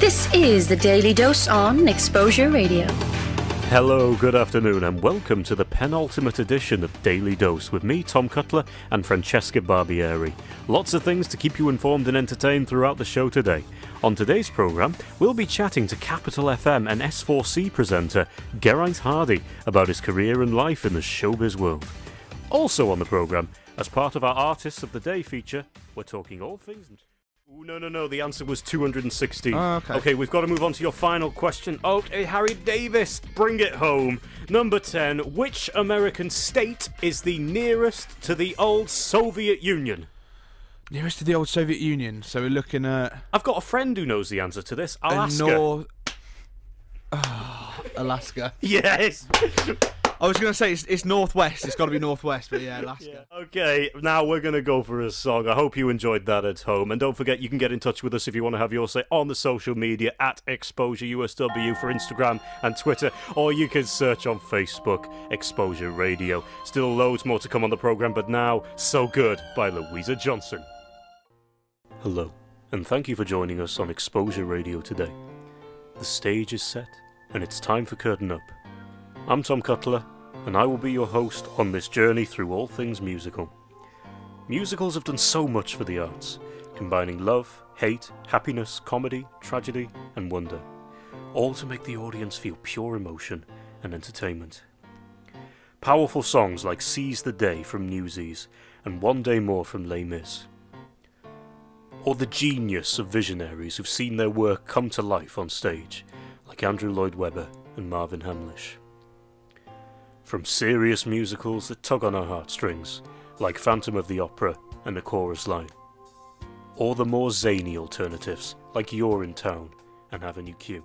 This is the Daily Dose on Exposure Radio. Hello, good afternoon, and welcome to the penultimate edition of Daily Dose with me, Tom Cutler, and Francesca Barbieri. Lots of things to keep you informed and entertained throughout the show today. On today's programme, we'll be chatting to Capital FM and S4C presenter Geraint Hardy about his career and life in the showbiz world. Also on the programme, as part of our Artists of the Day feature, we're talking all things. Ooh, no, no, no. The answer was 216. Oh, okay. Okay, we've got to move on to your final question. Okay, Harry Davis, bring it home. Number 10. Which American state is the nearest to the old Soviet Union? Nearest to the old Soviet Union, so we're looking at I've got a friend who knows the answer to this. Alaska. Nor- Ah, Alaska. Yes. I was going to say it's, it's northwest. It's got to be northwest, but yeah, Alaska. Okay, now we're going to go for a song. I hope you enjoyed that at home. And don't forget, you can get in touch with us if you want to have your say on the social media at Exposure USW for Instagram and Twitter, or you can search on Facebook, Exposure Radio. Still loads more to come on the programme, but now, So Good by Louisa Johnson. Hello, and thank you for joining us on Exposure Radio today. The stage is set, and it's time for Curtain Up. I'm Tom Cutler, and I will be your host on this journey through all things musical. Musicals have done so much for the arts, combining love, hate, happiness, comedy, tragedy, and wonder, all to make the audience feel pure emotion and entertainment. Powerful songs like Seize the Day from Newsies and One Day More from Les Mis. Or the genius of visionaries who've seen their work come to life on stage, like Andrew Lloyd Webber and Marvin Hamlisch. From serious musicals that tug on our heartstrings, like Phantom of the Opera and The Chorus Line. Or the more zany alternatives, like Urinetown and Avenue Q.